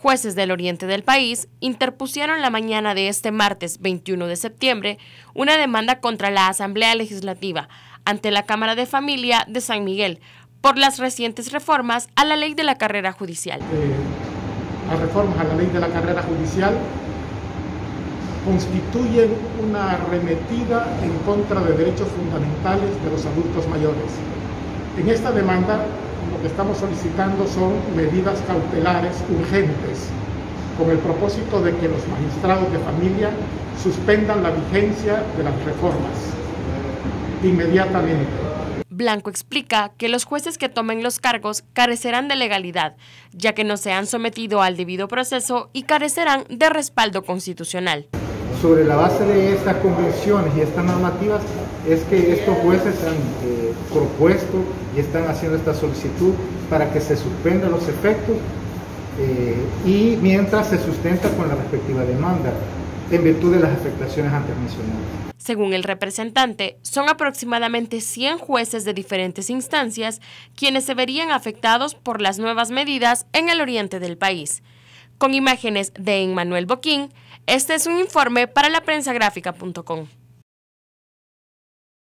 Jueces del oriente del país interpusieron la mañana de este martes 21 de septiembre una demanda contra la Asamblea Legislativa ante la Cámara de Familia de San Miguel por las recientes reformas a la ley de la carrera judicial. Eh, las reformas a la ley de la carrera judicial constituyen una arremetida en contra de derechos fundamentales de los adultos mayores. En esta demanda lo que estamos solicitando son medidas cautelares urgentes con el propósito de que los magistrados de familia suspendan la vigencia de las reformas inmediatamente. Blanco explica que los jueces que tomen los cargos carecerán de legalidad, ya que no se han sometido al debido proceso y carecerán de respaldo constitucional. Sobre la base de estas convenciones y estas normativas es que estos jueces han eh, propuesto y están haciendo esta solicitud para que se suspendan los efectos eh, y mientras se sustenta con la respectiva demanda en virtud de las afectaciones antes mencionadas. Según el representante, son aproximadamente 100 jueces de diferentes instancias quienes se verían afectados por las nuevas medidas en el oriente del país. Con imágenes de Emmanuel Boquín, este es un informe para la prensagráfica.com.